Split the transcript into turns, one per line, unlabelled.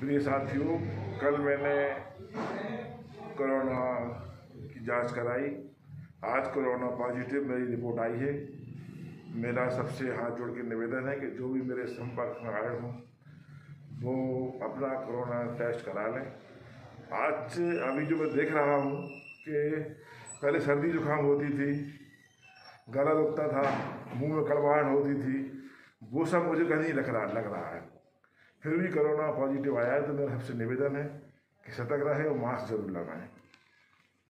प्रिय साथियों, कल मैंने कोरोना की जाँच कराई। आज कोरोना पॉजिटिव मेरी रिपोर्ट आई है। मेरा सबसे हाथ जोड़ के निवेदन है कि जो भी मेरे संपर्क में आए हों, वो अपना कोरोना टेस्ट करा लें। आज अभी जो मैं देख रहा हूँ कि पहले सर्दी जुकाम होती थी, गला दुखता था, मुँह में कड़वाहट होती थी, वो सब मुझे कहीं लग रहा लग रहा है। फिर भी कोरोना पॉजिटिव आया है तो मेरा सबसे निवेदन है कि सतर्क रहे और मास्क ज़रूर लगाएँ।